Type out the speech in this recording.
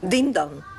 Ding dan.